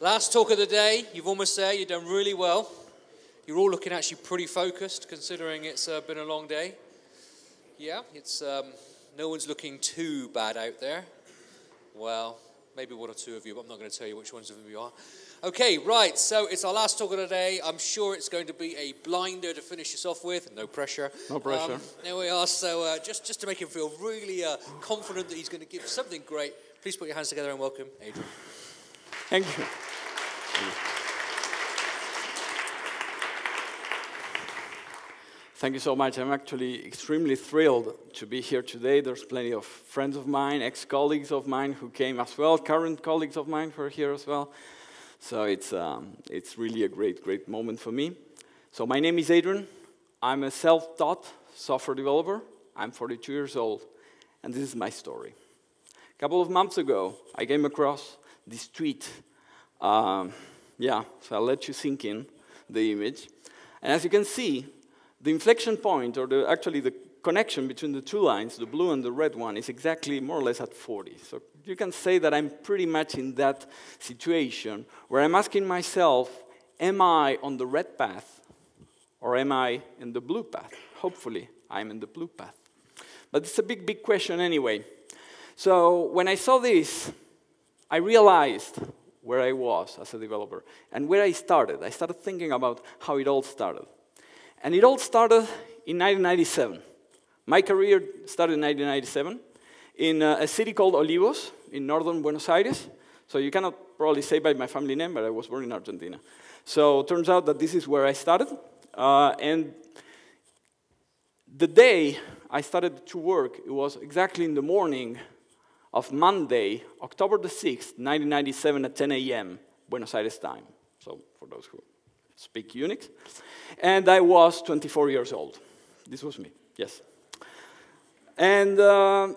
Last talk of the day, you've almost there, you've done really well. You're all looking actually pretty focused considering it's uh, been a long day. Yeah, it's um, no one's looking too bad out there. Well, maybe one or two of you, but I'm not going to tell you which ones of you are. Okay, right, so it's our last talk of the day. I'm sure it's going to be a blinder to finish us off with. No pressure. No pressure. Um, there we are. So uh, just, just to make him feel really uh, confident that he's going to give something great, please put your hands together and welcome Adrian. Thank you. Thank you so much. I'm actually extremely thrilled to be here today. There's plenty of friends of mine, ex colleagues of mine who came as well, current colleagues of mine who are here as well. So it's, um, it's really a great, great moment for me. So my name is Adrian. I'm a self taught software developer. I'm 42 years old, and this is my story. A couple of months ago, I came across this tweet. Um, yeah, so I'll let you sink in the image. And as you can see, the inflection point, or the, actually the connection between the two lines, the blue and the red one, is exactly more or less at 40. So you can say that I'm pretty much in that situation where I'm asking myself, am I on the red path or am I in the blue path? Hopefully, I'm in the blue path. But it's a big, big question anyway. So when I saw this, I realized where I was as a developer and where I started. I started thinking about how it all started. And it all started in 1997. My career started in 1997 in uh, a city called Olivos in northern Buenos Aires. So you cannot probably say by my family name, but I was born in Argentina. So it turns out that this is where I started. Uh, and the day I started to work, it was exactly in the morning of Monday, October the 6th, 1997 at 10 a.m., Buenos Aires time. So for those who speak Unix. And I was 24 years old. This was me, yes. And, uh,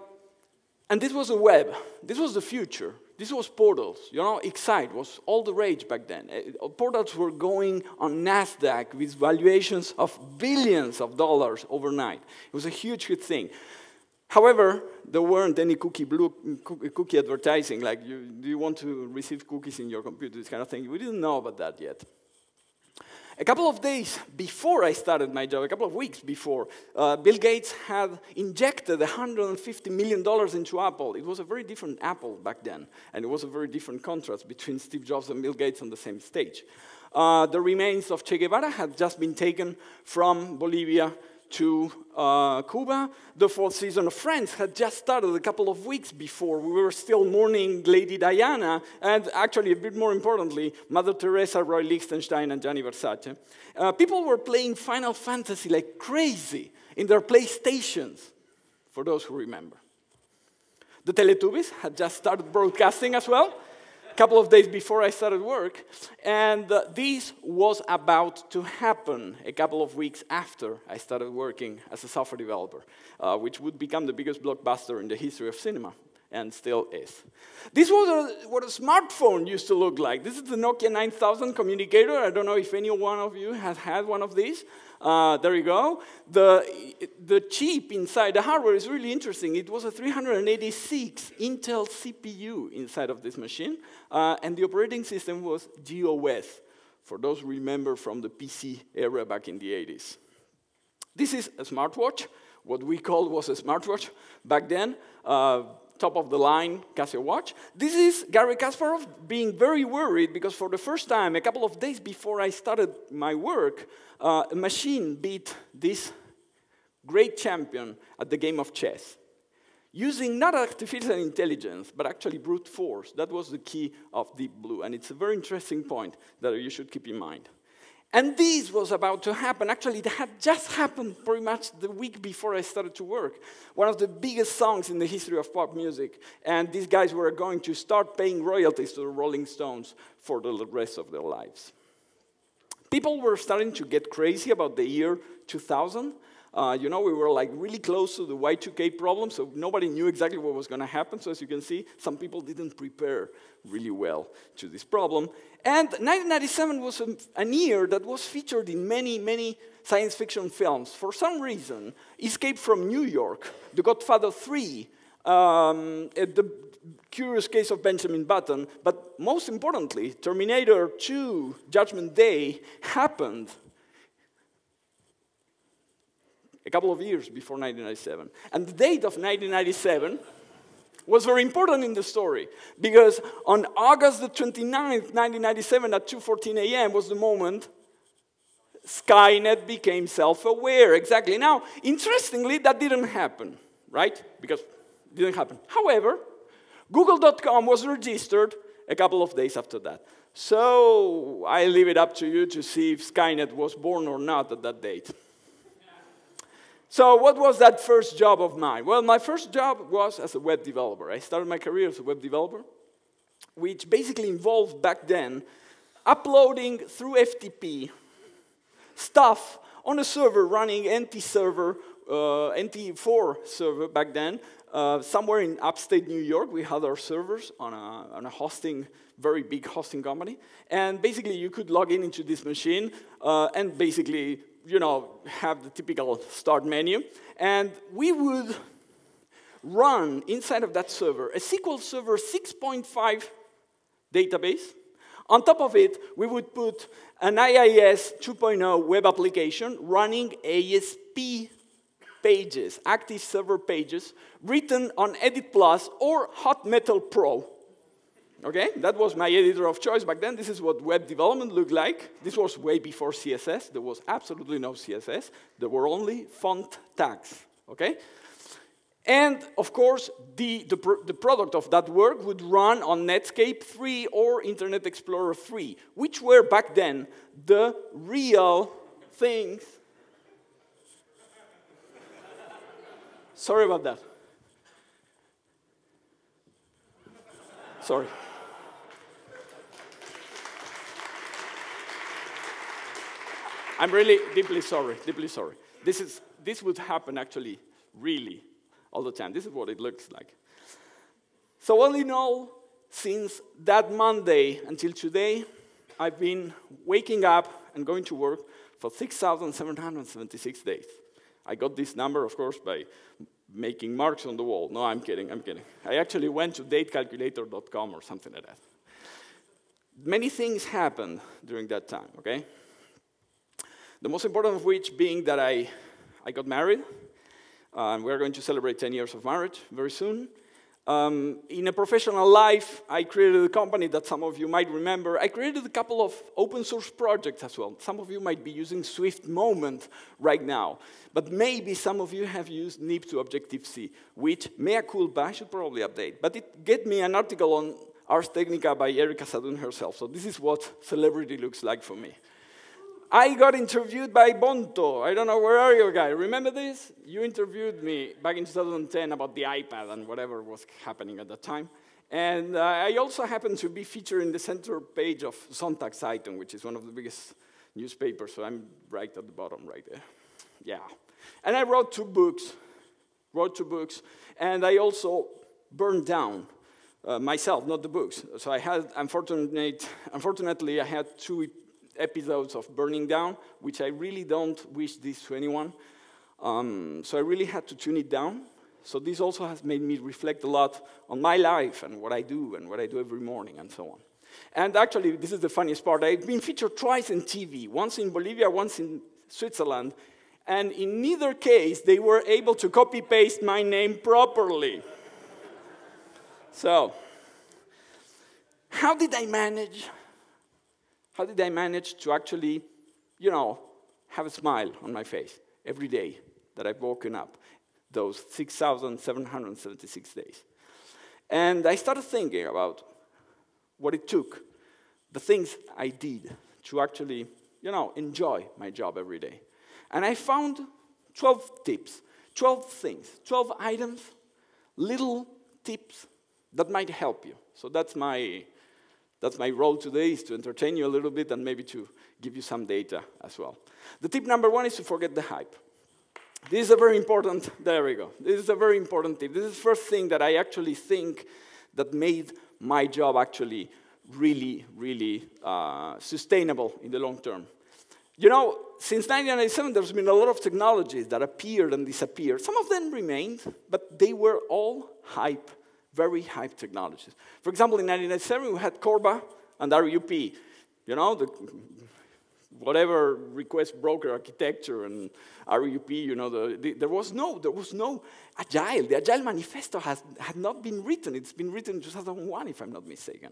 and this was the web. This was the future. This was portals. You know, Excite was all the rage back then. Uh, portals were going on NASDAQ with valuations of billions of dollars overnight. It was a huge, huge thing. However, there weren't any cookie, blue, cookie advertising, like you, do you want to receive cookies in your computer, this kind of thing. We didn't know about that yet. A couple of days before I started my job, a couple of weeks before, uh, Bill Gates had injected $150 million into Apple. It was a very different Apple back then, and it was a very different contrast between Steve Jobs and Bill Gates on the same stage. Uh, the remains of Che Guevara had just been taken from Bolivia to uh, Cuba. The fourth season of Friends had just started a couple of weeks before. We were still mourning Lady Diana, and actually, a bit more importantly, Mother Teresa, Roy Lichtenstein, and Gianni Versace. Uh, people were playing Final Fantasy like crazy in their PlayStations, for those who remember. The Teletubbies had just started broadcasting as well couple of days before I started work. And uh, this was about to happen a couple of weeks after I started working as a software developer, uh, which would become the biggest blockbuster in the history of cinema and still is. This was a, what a smartphone used to look like. This is the Nokia 9000 communicator. I don't know if any one of you has had one of these. Uh, there you go. The, the chip inside the hardware is really interesting. It was a 386 Intel CPU inside of this machine, uh, and the operating system was GEOS, for those who remember from the PC era back in the 80s. This is a smartwatch. What we called was a smartwatch back then. Uh, top of the line Casio watch. This is Garry Kasparov being very worried because for the first time, a couple of days before I started my work, uh, a machine beat this great champion at the game of chess. Using not artificial intelligence, but actually brute force. That was the key of Deep Blue, and it's a very interesting point that you should keep in mind. And this was about to happen. Actually, it had just happened pretty much the week before I started to work. One of the biggest songs in the history of pop music. And these guys were going to start paying royalties to the Rolling Stones for the rest of their lives. People were starting to get crazy about the year 2000. Uh, you know, we were like really close to the Y2K problem, so nobody knew exactly what was going to happen. So as you can see, some people didn't prepare really well to this problem. And 1997 was an year that was featured in many, many science fiction films. For some reason, Escape from New York, The Godfather 3, um, the curious case of Benjamin Button, but most importantly, Terminator 2 Judgment Day happened a couple of years before 1997. And the date of 1997 was very important in the story because on August the 29th, 1997 at 2.14 a.m. was the moment Skynet became self-aware. Exactly. Now, interestingly, that didn't happen, right? Because it didn't happen. However, Google.com was registered a couple of days after that. So I leave it up to you to see if Skynet was born or not at that date. So what was that first job of mine? Well, my first job was as a web developer. I started my career as a web developer, which basically involved back then uploading through FTP stuff on a server running NT server, uh, NT4 server back then, uh, somewhere in upstate New York. We had our servers on a, on a hosting, very big hosting company. And basically, you could log in into this machine uh, and basically you know, have the typical start menu. And we would run inside of that server a SQL Server 6.5 database. On top of it, we would put an IIS 2.0 web application running ASP pages, active server pages, written on Edit Plus or Hot Metal Pro. Okay, that was my editor of choice back then. This is what web development looked like. This was way before CSS. There was absolutely no CSS. There were only font tags. Okay? And of course, the, the, pr the, product of that work would run on Netscape 3 or Internet Explorer 3, which were back then the real things. Sorry about that. Sorry. I'm really deeply sorry, deeply sorry. This, is, this would happen actually really all the time. This is what it looks like. So all in all, since that Monday until today, I've been waking up and going to work for 6,776 days. I got this number, of course, by making marks on the wall. No, I'm kidding, I'm kidding. I actually went to datecalculator.com or something like that. Many things happened during that time, okay? The most important of which being that I, I got married. Uh, we're going to celebrate 10 years of marriage very soon. Um, in a professional life, I created a company that some of you might remember. I created a couple of open source projects as well. Some of you might be using Swift Moment right now, but maybe some of you have used NIB to Objective-C, which, mea culpa, I should probably update. But it get me an article on Ars Technica by Erica Sadun herself. So this is what celebrity looks like for me. I got interviewed by Bonto. I don't know, where are you guys? Remember this? You interviewed me back in 2010 about the iPad and whatever was happening at the time. And uh, I also happened to be featured in the center page of Sonntagszeitung, which is one of the biggest newspapers, so I'm right at the bottom right there. Yeah. And I wrote two books, wrote two books, and I also burned down uh, myself, not the books. So I had, unfortunately, I had two episodes of burning down, which I really don't wish this to anyone. Um, so I really had to tune it down. So this also has made me reflect a lot on my life and what I do and what I do every morning and so on. And actually, this is the funniest part. I've been featured twice in TV, once in Bolivia, once in Switzerland. And in neither case, they were able to copy paste my name properly. so, how did I manage how did I manage to actually, you know, have a smile on my face every day that I've woken up those 6,776 days? And I started thinking about what it took, the things I did to actually, you know, enjoy my job every day. And I found 12 tips, 12 things, 12 items, little tips that might help you. So that's my that's my role today, is to entertain you a little bit and maybe to give you some data as well. The tip number one is to forget the hype. This is a very important, there we go. This is a very important tip. This is the first thing that I actually think that made my job actually really, really uh, sustainable in the long term. You know, since 1997, there's been a lot of technologies that appeared and disappeared. Some of them remained, but they were all hype, very hype technologies. For example, in 1997, we had Corba and RUP. You know, the, whatever request broker architecture and RUP, you know, the, the, there was no, there was no agile. The agile manifesto has, had not been written. It's been written in 2001, if I'm not mistaken.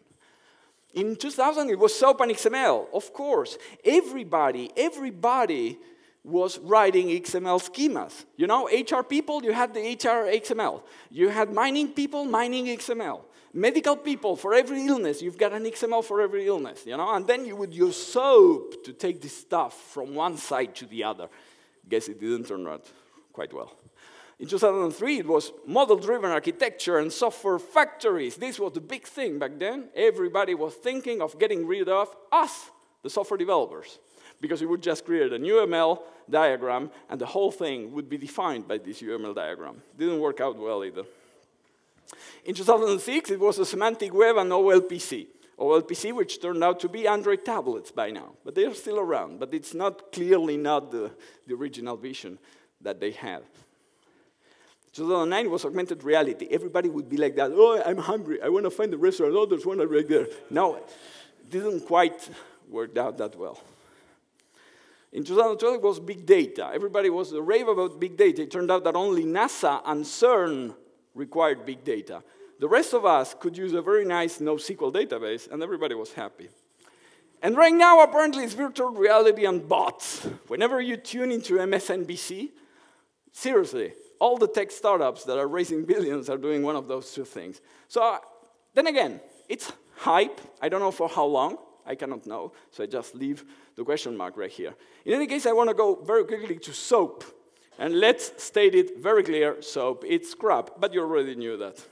In 2000, it was SOAP and XML. Of course, everybody, everybody was writing XML schemas. You know, HR people, you had the HR XML. You had mining people, mining XML. Medical people, for every illness, you've got an XML for every illness, you know? And then you would use SOAP to take this stuff from one side to the other. Guess it didn't turn out quite well. In 2003, it was model-driven architecture and software factories. This was the big thing back then. Everybody was thinking of getting rid of us, the software developers, because we would just create a new UML diagram, and the whole thing would be defined by this UML diagram. Didn't work out well either. In 2006, it was a semantic web and OLPC. OLPC, which turned out to be Android tablets by now, but they are still around. But it's not clearly not the, the original vision that they had. 2009 was augmented reality. Everybody would be like that. Oh, I'm hungry. I want to find the restaurant. Oh, there's one right there. No, it didn't quite work out that well. In 2012, it was big data. Everybody was a rave about big data. It turned out that only NASA and CERN required big data. The rest of us could use a very nice NoSQL database, and everybody was happy. And right now, apparently, it's virtual reality and bots. Whenever you tune into MSNBC, seriously, all the tech startups that are raising billions are doing one of those two things. So then again, it's hype. I don't know for how long. I cannot know. So I just leave the question mark right here. In any case, I want to go very quickly to SOAP. And let's state it very clear, SOAP, it's crap, but you already knew that.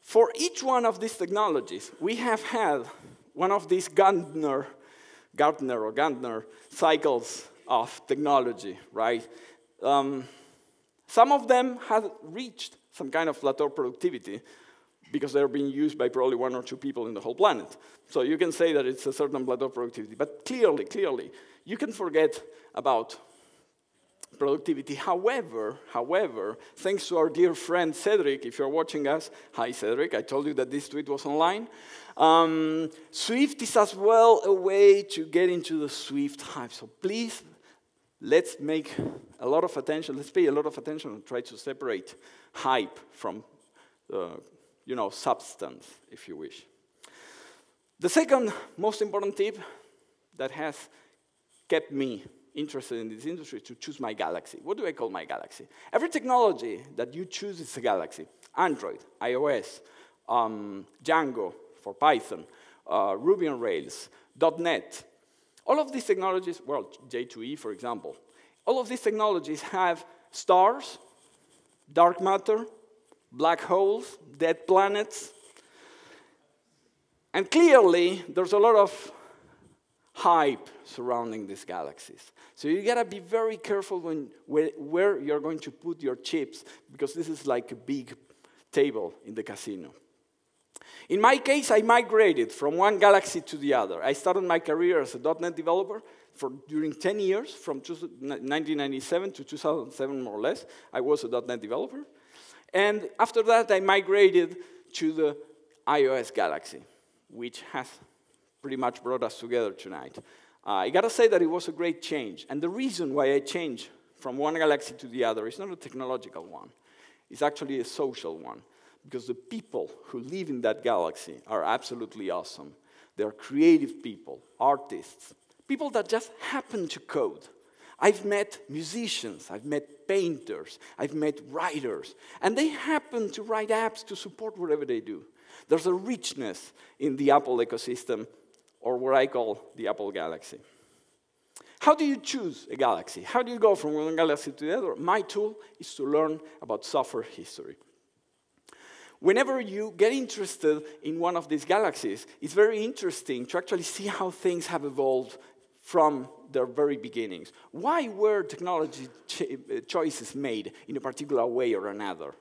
For each one of these technologies, we have had one of these Gartner, Gartner or Gartner cycles of technology, right? Um, some of them have reached some kind of plateau productivity because they're being used by probably one or two people in the whole planet. So you can say that it's a certain plateau of productivity. But clearly, clearly, you can forget about productivity. However, however, thanks to our dear friend Cedric, if you're watching us, hi Cedric, I told you that this tweet was online. Um, Swift is as well a way to get into the Swift hype. So please let's make a lot of attention, let's pay a lot of attention and try to separate hype from, uh, you know, substance, if you wish. The second most important tip that has kept me interested in this industry is to choose my galaxy. What do I call my galaxy? Every technology that you choose is a galaxy. Android, iOS, um, Django for Python, uh, Ruby on Rails, .NET, all of these technologies, well, J2E, for example, all of these technologies have stars, dark matter, black holes, dead planets. And clearly, there's a lot of hype surrounding these galaxies. So you gotta be very careful when, where, where you're going to put your chips, because this is like a big table in the casino. In my case, I migrated from one galaxy to the other. I started my career as a .NET developer for during 10 years, from 1997 to 2007, more or less. I was a .NET developer. And after that, I migrated to the iOS galaxy, which has pretty much brought us together tonight. Uh, I gotta say that it was a great change. And the reason why I changed from one galaxy to the other is not a technological one. It's actually a social one because the people who live in that galaxy are absolutely awesome. They're creative people, artists, people that just happen to code. I've met musicians, I've met painters, I've met writers, and they happen to write apps to support whatever they do. There's a richness in the Apple ecosystem, or what I call the Apple galaxy. How do you choose a galaxy? How do you go from one galaxy to the other? My tool is to learn about software history. Whenever you get interested in one of these galaxies, it's very interesting to actually see how things have evolved from their very beginnings. Why were technology choices made in a particular way or another?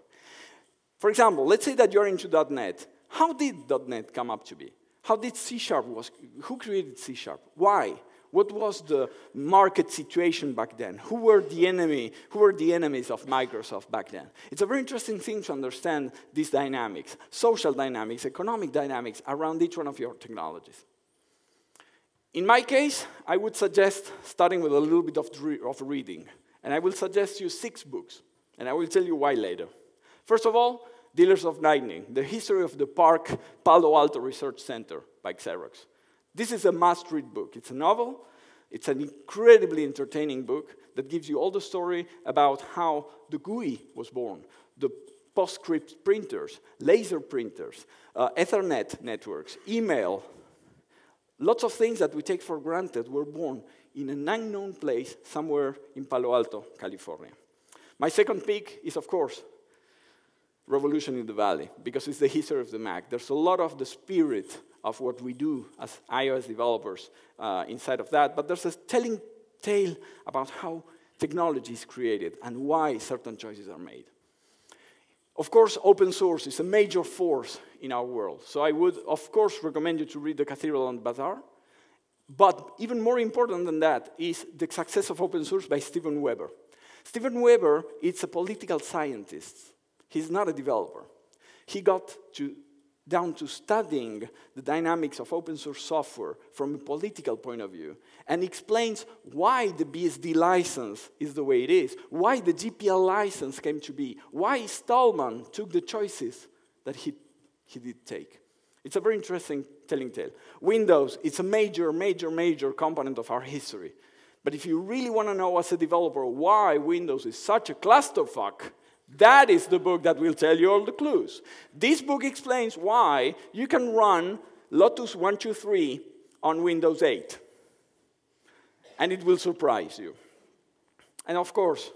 For example, let's say that you're into .NET. How did .NET come up to be? How did C Sharp was, who created C Sharp? Why? What was the market situation back then? Who were the enemy? Who were the enemies of Microsoft back then? It's a very interesting thing to understand these dynamics, social dynamics, economic dynamics around each one of your technologies. In my case, I would suggest starting with a little bit of, of reading. And I will suggest you six books. And I will tell you why later. First of all, Dealers of Lightning, The History of the PARC, Palo Alto Research Center by Xerox. This is a must read book. It's a novel, it's an incredibly entertaining book that gives you all the story about how the GUI was born, the PostScript printers, laser printers, uh, Ethernet networks, email. Lots of things that we take for granted were born in an unknown place somewhere in Palo Alto, California. My second pick is, of course, Revolution in the Valley, because it's the history of the Mac. There's a lot of the spirit of what we do as iOS developers uh, inside of that, but there's a telling tale about how technology is created and why certain choices are made. Of course, open source is a major force in our world. So I would, of course, recommend you to read The Cathedral and the Bazaar. But even more important than that is the success of open source by Steven Weber. Steven Weber is a political scientist. He's not a developer. He got to, down to studying the dynamics of open source software from a political point of view and explains why the BSD license is the way it is, why the GPL license came to be, why Stallman took the choices that he, he did take. It's a very interesting telling tale. Windows, it's a major, major, major component of our history. But if you really want to know as a developer why Windows is such a clusterfuck, that is the book that will tell you all the clues. This book explains why you can run Lotus 123 on Windows 8. And it will surprise you. And of course,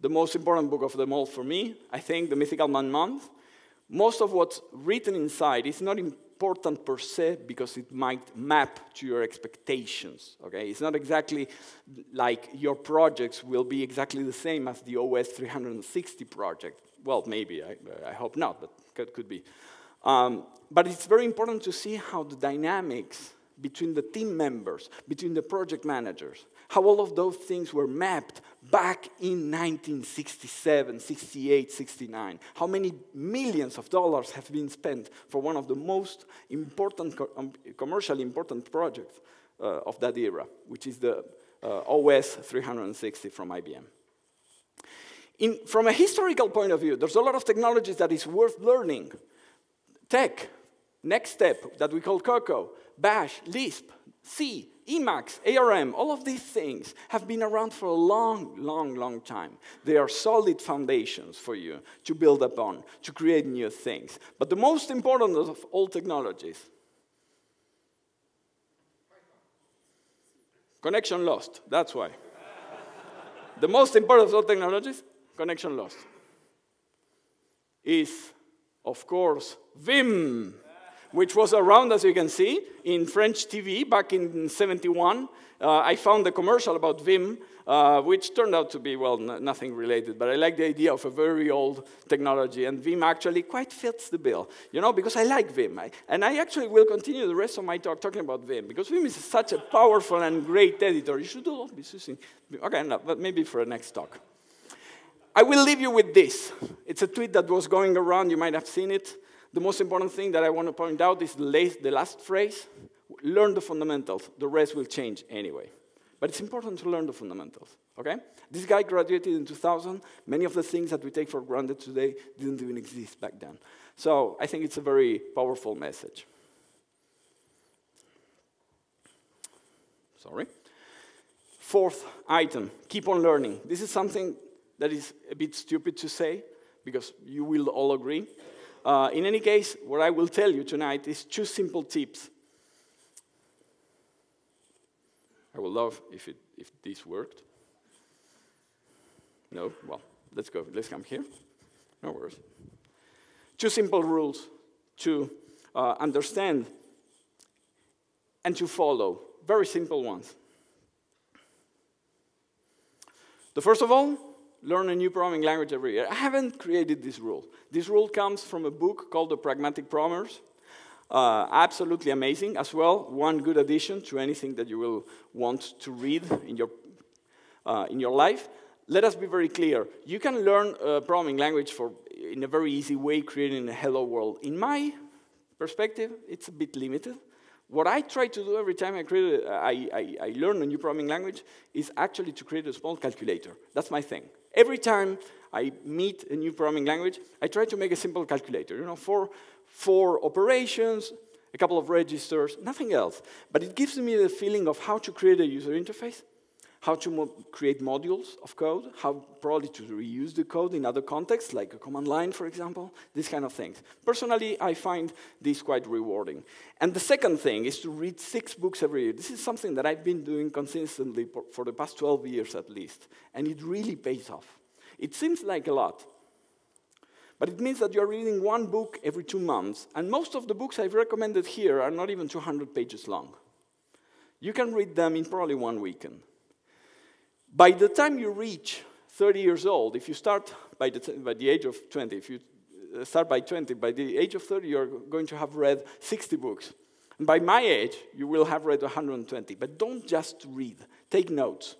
the most important book of them all for me, I think, The Mythical Man Month. Most of what's written inside is not important per se because it might map to your expectations. Okay, it's not exactly like your projects will be exactly the same as the OS 360 project. Well, maybe I, I hope not, but could, could be. Um, but it's very important to see how the dynamics between the team members, between the project managers, how all of those things were mapped back in 1967, 68, 69. How many millions of dollars have been spent for one of the most important, um, commercially important projects uh, of that era, which is the uh, OS 360 from IBM. In, from a historical point of view, there's a lot of technologies that is worth learning. Tech, NeXTSTEP that we call Cocoa, Bash, Lisp, C, Emacs, ARM, all of these things have been around for a long, long, long time. They are solid foundations for you to build upon, to create new things. But the most important of all technologies, connection lost. That's why. the most important of all technologies, connection lost, is, of course, Vim which was around, as you can see, in French TV back in 71. Uh, I found a commercial about Vim, uh, which turned out to be, well, nothing related, but I like the idea of a very old technology, and Vim actually quite fits the bill, you know, because I like Vim. I, and I actually will continue the rest of my talk talking about Vim, because Vim is such a powerful and great editor. You should all be using Okay, no, but maybe for a next talk. I will leave you with this. It's a tweet that was going around, you might have seen it. The most important thing that I want to point out is the last phrase learn the fundamentals, the rest will change anyway. But it's important to learn the fundamentals, okay? This guy graduated in 2000. Many of the things that we take for granted today didn't even exist back then. So I think it's a very powerful message. Sorry. Fourth item, keep on learning. This is something that is a bit stupid to say because you will all agree. Uh, in any case, what I will tell you tonight is two simple tips. I would love if, it, if this worked. No? Well, let's go. Let's come here. No worries. Two simple rules to uh, understand and to follow. Very simple ones. The first of all, learn a new programming language every year. I haven't created this rule. This rule comes from a book called The Pragmatic Programmers. Uh, absolutely amazing as well. One good addition to anything that you will want to read in your, uh, in your life. Let us be very clear. You can learn a programming language for, in a very easy way, creating a hello world. In my perspective, it's a bit limited. What I try to do every time I, create a, I, I, I learn a new programming language is actually to create a small calculator. That's my thing. Every time I meet a new programming language, I try to make a simple calculator. You know, for, for operations, a couple of registers, nothing else. But it gives me the feeling of how to create a user interface, how to mo create modules of code, how probably to reuse the code in other contexts, like a command line, for example, these kind of things. Personally, I find this quite rewarding. And the second thing is to read six books every year. This is something that I've been doing consistently for the past 12 years at least, and it really pays off. It seems like a lot, but it means that you're reading one book every two months, and most of the books I've recommended here are not even 200 pages long. You can read them in probably one weekend. By the time you reach 30 years old, if you start by the, by the age of 20, if you uh, start by 20, by the age of 30, you're going to have read 60 books. And by my age, you will have read 120. But don't just read, take notes.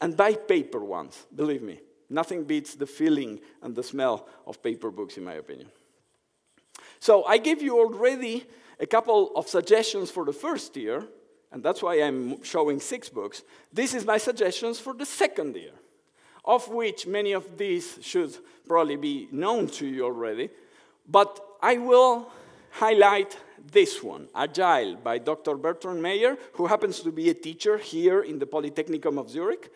And buy paper ones, believe me. Nothing beats the feeling and the smell of paper books, in my opinion. So I gave you already a couple of suggestions for the first year, and that's why I'm showing six books. This is my suggestions for the second year, of which many of these should probably be known to you already. But I will highlight this one, Agile, by Dr. Bertrand Meyer, who happens to be a teacher here in the Polytechnicum of Zurich.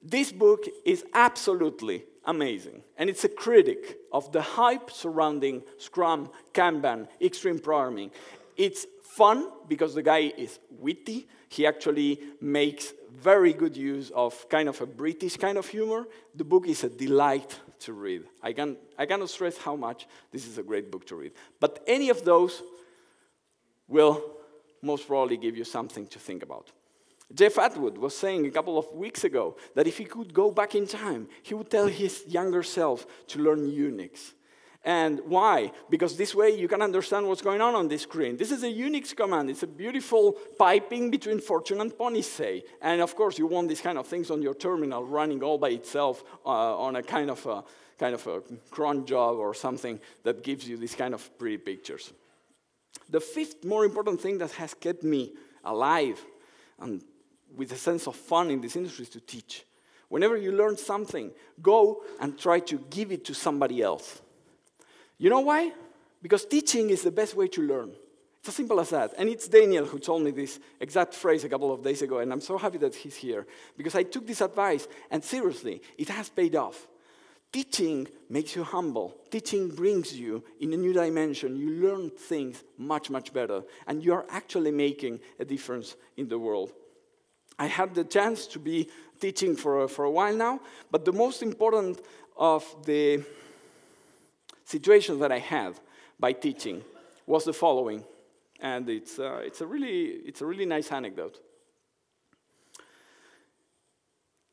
This book is absolutely amazing, and it's a critic of the hype surrounding Scrum, Kanban, extreme programming. It's fun because the guy is witty. He actually makes very good use of kind of a British kind of humor. The book is a delight to read. I, can, I cannot stress how much this is a great book to read. But any of those will most probably give you something to think about. Jeff Atwood was saying a couple of weeks ago that if he could go back in time, he would tell his younger self to learn Unix. And why? Because this way you can understand what's going on on this screen. This is a Unix command. It's a beautiful piping between Fortune and Ponysay. And of course, you want these kind of things on your terminal running all by itself uh, on a kind of a, kind of a cron job or something that gives you these kind of pretty pictures. The fifth more important thing that has kept me alive and with a sense of fun in this industry is to teach. Whenever you learn something, go and try to give it to somebody else. You know why? Because teaching is the best way to learn. It's as simple as that. And it's Daniel who told me this exact phrase a couple of days ago, and I'm so happy that he's here. Because I took this advice, and seriously, it has paid off. Teaching makes you humble. Teaching brings you in a new dimension. You learn things much, much better. And you are actually making a difference in the world. I had the chance to be teaching for, for a while now, but the most important of the situations that I had by teaching was the following, and it's, uh, it's, a, really, it's a really nice anecdote.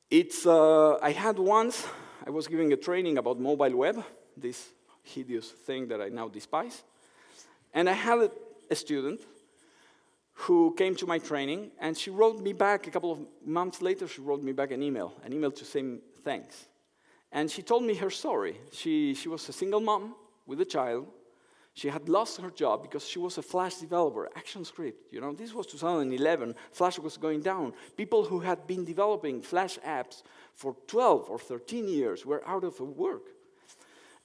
It's, uh, I had once, I was giving a training about mobile web, this hideous thing that I now despise, and I had a, a student who came to my training, and she wrote me back a couple of months later, she wrote me back an email, an email to say thanks. And she told me her story. She, she was a single mom with a child. She had lost her job because she was a Flash developer, ActionScript. You know, this was 2011. Flash was going down. People who had been developing Flash apps for 12 or 13 years were out of work.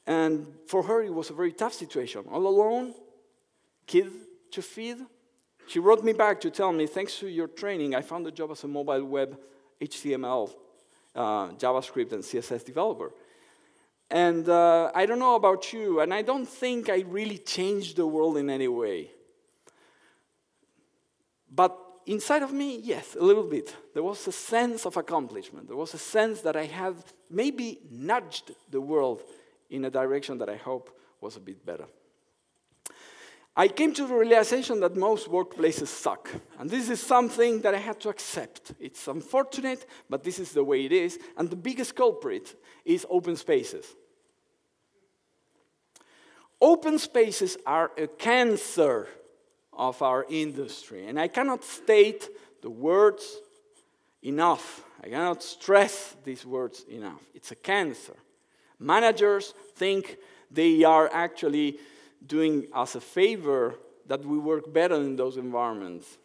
And for her, it was a very tough situation. All alone, kid to feed, she wrote me back to tell me, thanks to your training, I found a job as a mobile web HTML, uh, JavaScript, and CSS developer. And uh, I don't know about you, and I don't think I really changed the world in any way. But inside of me, yes, a little bit. There was a sense of accomplishment. There was a sense that I had maybe nudged the world in a direction that I hope was a bit better. I came to the realization that most workplaces suck. And this is something that I had to accept. It's unfortunate, but this is the way it is. And the biggest culprit is open spaces. Open spaces are a cancer of our industry, and I cannot state the words enough. I cannot stress these words enough. It's a cancer. Managers think they are actually doing us a favor that we work better in those environments.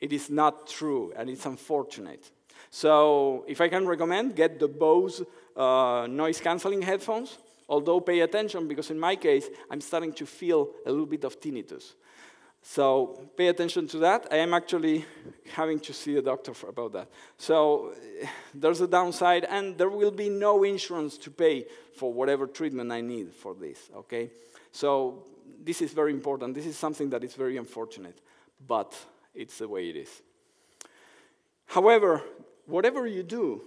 It is not true, and it's unfortunate. So, if I can recommend, get the Bose uh, noise canceling headphones. Although, pay attention because in my case, I'm starting to feel a little bit of tinnitus. So, pay attention to that. I am actually having to see a doctor about that. So, there's a downside, and there will be no insurance to pay for whatever treatment I need for this, okay? So, this is very important. This is something that is very unfortunate, but it's the way it is. However, whatever you do,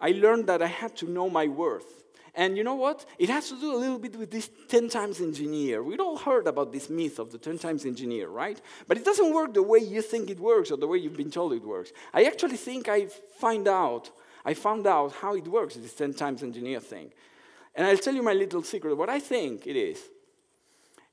I learned that I had to know my worth. And you know what? It has to do a little bit with this 10 times engineer. We've all heard about this myth of the 10 times engineer, right? But it doesn't work the way you think it works or the way you've been told it works. I actually think I find out, I found out how it works, this 10 times engineer thing. And I'll tell you my little secret. What I think it is,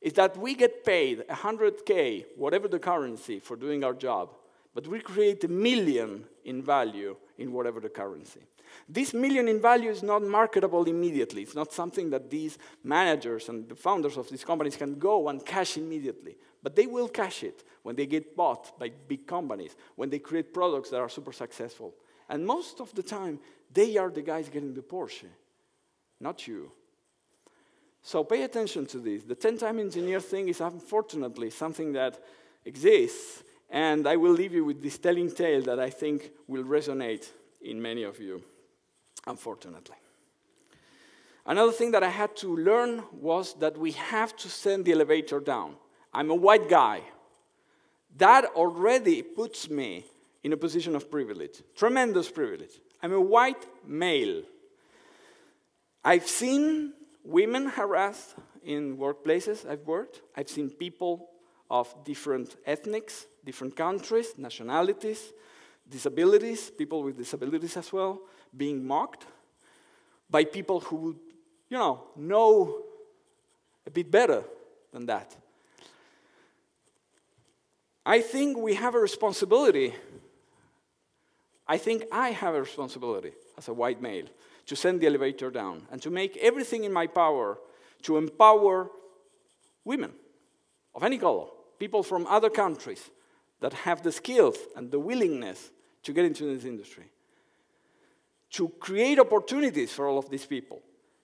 is that we get paid 100K, whatever the currency, for doing our job, but we create a million in value in whatever the currency. This million in value is not marketable immediately. It's not something that these managers and the founders of these companies can go and cash immediately. But they will cash it when they get bought by big companies, when they create products that are super successful. And most of the time, they are the guys getting the Porsche, not you. So pay attention to this. The 10 time engineer thing is unfortunately something that exists, and I will leave you with this telling tale that I think will resonate in many of you, unfortunately. Another thing that I had to learn was that we have to send the elevator down. I'm a white guy. That already puts me in a position of privilege, tremendous privilege. I'm a white male. I've seen women harassed in workplaces I've worked. I've seen people of different ethnics, different countries, nationalities, disabilities, people with disabilities as well, being mocked by people who, you know, know a bit better than that. I think we have a responsibility. I think I have a responsibility as a white male to send the elevator down and to make everything in my power to empower women of any color, people from other countries that have the skills and the willingness to get into this industry, to create opportunities for all of these people,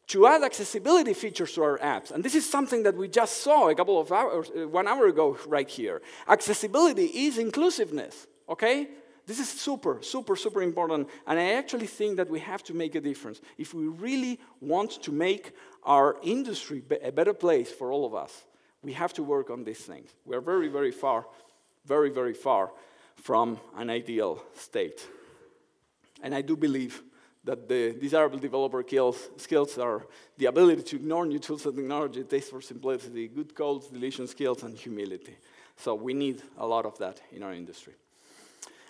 to add accessibility features to our apps. And this is something that we just saw a couple of hours, uh, one hour ago, right here. Accessibility is inclusiveness, okay? This is super, super, super important. And I actually think that we have to make a difference. If we really want to make our industry a better place for all of us, we have to work on these things. We're very, very far, very, very far from an ideal state. And I do believe that the desirable developer skills are the ability to ignore new tools and technology, taste for simplicity, good codes, deletion skills, and humility. So we need a lot of that in our industry.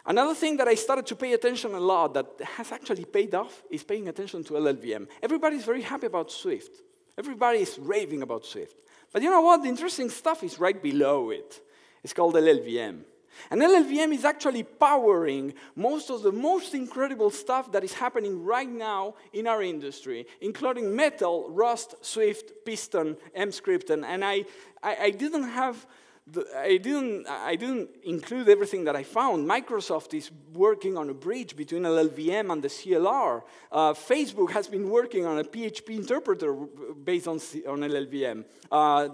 Another thing that I started to pay attention a lot that has actually paid off is paying attention to LLVM. Everybody's very happy about Swift. Everybody is raving about Swift. But you know what? The interesting stuff is right below it. It's called LLVM. And LLVM is actually powering most of the most incredible stuff that is happening right now in our industry, including Metal, Rust, Swift, Piston, Emscripten, And, I, I, I didn't have I, didn't, I didn't include everything that I found. Microsoft is working on a bridge between LLVM and the CLR. Uh, Facebook has been working on a PHP interpreter based on, C, on LLVM. Uh,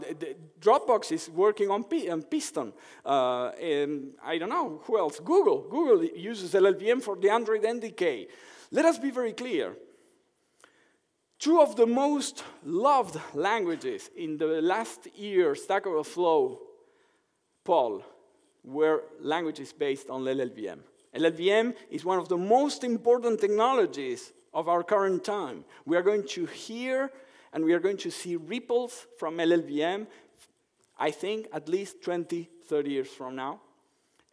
Dropbox is working on, P, on Piston. Uh, and I don't know, who else? Google. Google uses LLVM for the Android NDK. Let us be very clear. Two of the most loved languages in the last year, Stack Overflow poll where language is based on LLVM. LLVM is one of the most important technologies of our current time. We are going to hear and we are going to see ripples from LLVM, I think at least 20, 30 years from now.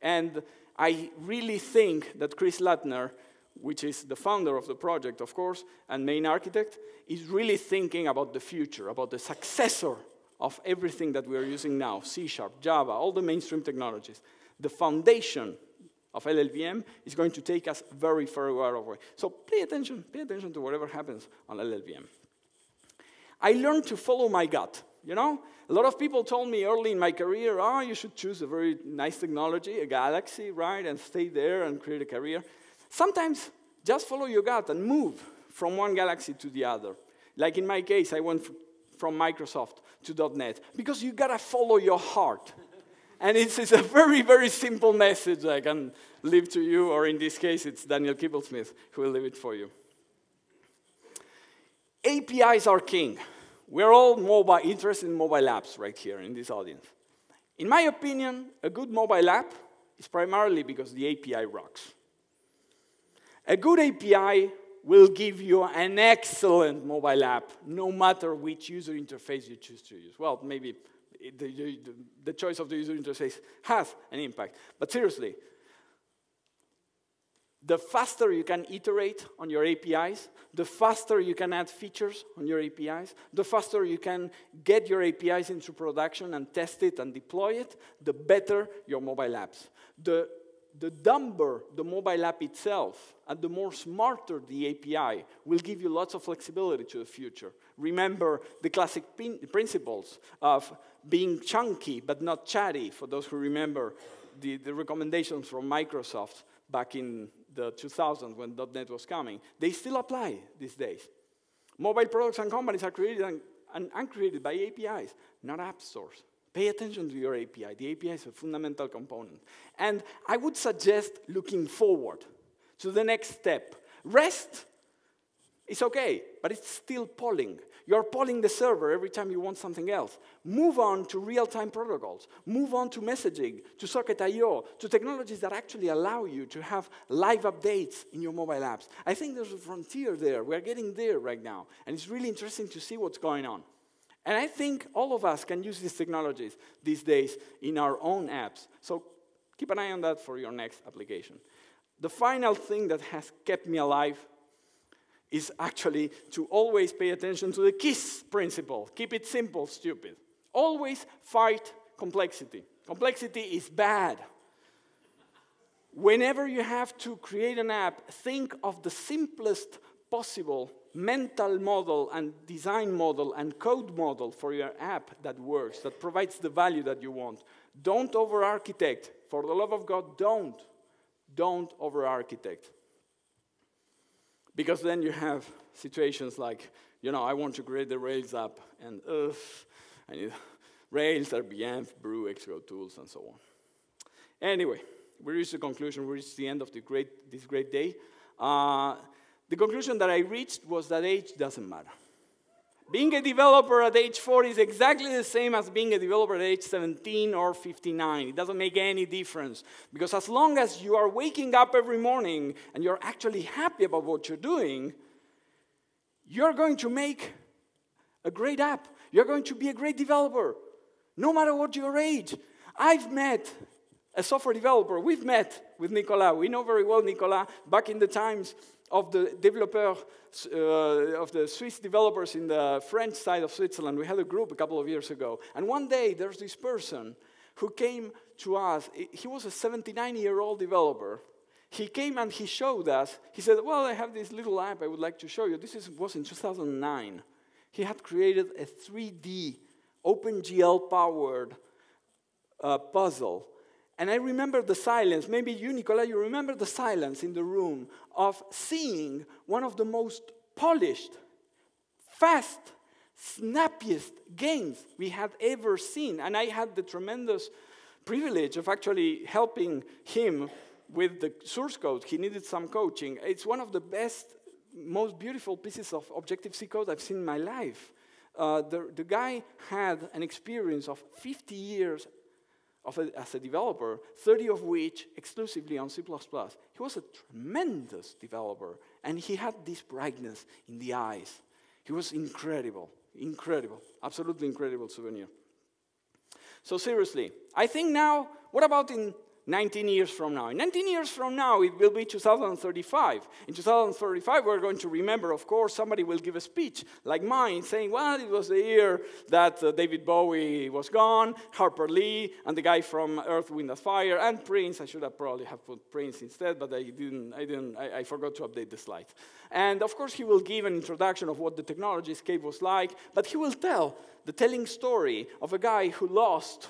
And I really think that Chris Lattner, which is the founder of the project, of course, and main architect, is really thinking about the future, about the successor of everything that we are using now C Sharp, Java, all the mainstream technologies. The foundation of LLVM is going to take us very far away. So pay attention, pay attention to whatever happens on LLVM. I learned to follow my gut. You know, a lot of people told me early in my career, oh, you should choose a very nice technology, a galaxy, right, and stay there and create a career. Sometimes just follow your gut and move from one galaxy to the other. Like in my case, I went from Microsoft to .NET because you gotta follow your heart. and it's, it's, a very, very simple message I can leave to you, or in this case, it's Daniel Kibblesmith who will leave it for you. APIs are king. We're all mobile, interested in mobile apps right here in this audience. In my opinion, a good mobile app is primarily because the API rocks. A good API will give you an excellent mobile app, no matter which user interface you choose to use. Well, maybe the, the, the choice of the user interface has an impact. But seriously, the faster you can iterate on your APIs, the faster you can add features on your APIs, the faster you can get your APIs into production and test it and deploy it, the better your mobile apps. The, the dumber the mobile app itself and the more smarter the API will give you lots of flexibility to the future. Remember the classic principles of being chunky but not chatty, for those who remember the, the recommendations from Microsoft back in the 2000s when .NET was coming, they still apply these days. Mobile products and companies are created and, and uncreated by APIs, not app stores. Pay attention to your API. The API is a fundamental component. And I would suggest looking forward to the next step. REST is okay, but it's still polling. You're polling the server every time you want something else. Move on to real-time protocols. Move on to messaging, to Socket.io, to technologies that actually allow you to have live updates in your mobile apps. I think there's a frontier there. We're getting there right now. And it's really interesting to see what's going on. And I think all of us can use these technologies these days in our own apps. So keep an eye on that for your next application. The final thing that has kept me alive is actually to always pay attention to the KISS principle. Keep it simple, stupid. Always fight complexity. Complexity is bad. Whenever you have to create an app, think of the simplest possible mental model and design model and code model for your app that works, that provides the value that you want. Don't over architect. For the love of God, don't. Don't over architect. Because then you have situations like, you know, I want to create the Rails app, and uh, I need Rails, RVM, Brew, Xcode tools, and so on. Anyway, we reached the conclusion, we reached the end of the great, this great day. Uh, the conclusion that I reached was that age doesn't matter. Being a developer at age 40 is exactly the same as being a developer at age 17 or 59. It doesn't make any difference. Because as long as you are waking up every morning and you're actually happy about what you're doing, you're going to make a great app. You're going to be a great developer, no matter what your age. I've met a software developer. We've met with Nicolas. We know very well Nicolas back in the times of the developers, uh, of the Swiss developers in the French side of Switzerland. We had a group a couple of years ago. And one day there's this person who came to us. He was a 79 year old developer. He came and he showed us. He said, Well, I have this little app I would like to show you. This is, was in 2009. He had created a 3D OpenGL powered uh, puzzle and I remember the silence. Maybe you, Nicola, you remember the silence in the room of seeing one of the most polished, fast, snappiest games we had ever seen. And I had the tremendous privilege of actually helping him with the source code. He needed some coaching. It's one of the best, most beautiful pieces of Objective-C code I've seen in my life. Uh, the, the guy had an experience of 50 years a, as a developer, 30 of which exclusively on C++. He was a tremendous developer, and he had this brightness in the eyes. He was incredible, incredible, absolutely incredible souvenir. So seriously, I think now, what about in 19 years from now. In 19 years from now, it will be 2035. In 2035, we're going to remember, of course, somebody will give a speech like mine saying, well, it was the year that uh, David Bowie was gone, Harper Lee, and the guy from Earth, Wind, and Fire, and Prince. I should have probably have put Prince instead, but I didn't, I, didn't, I, I forgot to update the slide. And of course, he will give an introduction of what the technology escape was like, but he will tell the telling story of a guy who lost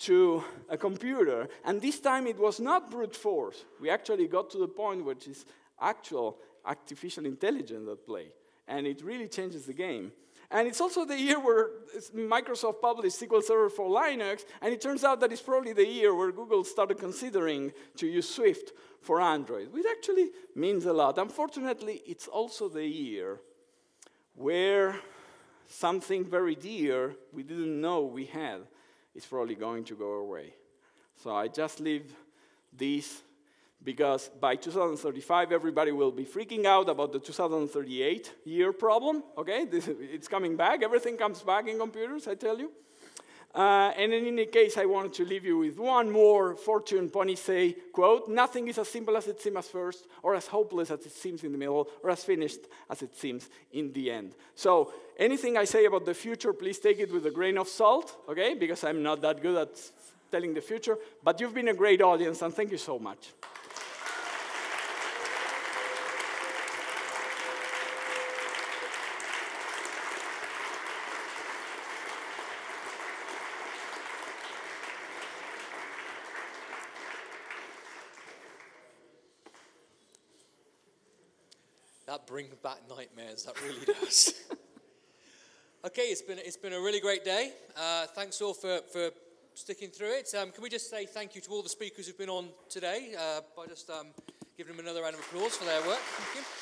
to a computer. And this time it was not brute force. We actually got to the point which is actual artificial intelligence at play. And it really changes the game. And it's also the year where Microsoft published SQL Server for Linux, and it turns out that it's probably the year where Google started considering to use Swift for Android, which actually means a lot. Unfortunately, it's also the year where something very dear we didn't know we had is probably going to go away. So I just leave this because by 2035, everybody will be freaking out about the 2038 year problem. Okay, this, it's coming back. Everything comes back in computers, I tell you. Uh, and in any case, I wanted to leave you with one more Fortune ponysay quote Nothing is as simple as it seems at first, or as hopeless as it seems in the middle, or as finished as it seems in the end. So, anything I say about the future, please take it with a grain of salt, okay? Because I'm not that good at telling the future. But you've been a great audience, and thank you so much. Brings back nightmares, that really does. okay, it's been, it's been a really great day. Uh, thanks all for, for sticking through it. Um, can we just say thank you to all the speakers who've been on today uh, by just um, giving them another round of applause for their work? Thank you.